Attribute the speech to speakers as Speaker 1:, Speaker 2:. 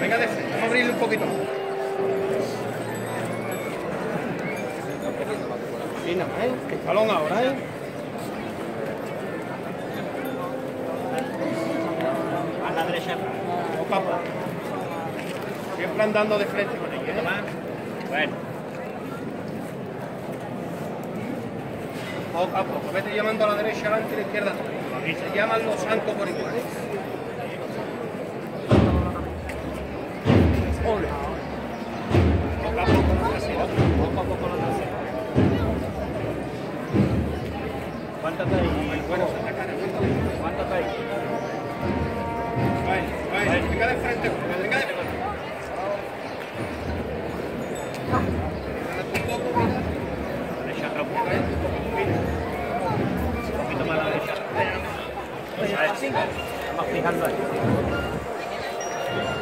Speaker 1: Venga, de frente, vamos a abrirle un poquito. Sí, no, ¿eh? Que balón ahora, ¿eh?
Speaker 2: A la derecha.
Speaker 1: O capa. Siempre andando de frente con ella. ¿eh?
Speaker 2: Bueno.
Speaker 1: O capo, vete llamando a la derecha adelante y a la izquierda. Se llaman los santos por igual. Poco a poco, así, ¿no?
Speaker 2: Poco a poco trasero. Cuántate ahí.
Speaker 1: Bueno.
Speaker 2: Cuántate ahí.
Speaker 1: Vale, vale, venga de frente, venga de frente. Un poco,
Speaker 2: atrás.
Speaker 1: Poco,
Speaker 2: 哎，你看りが。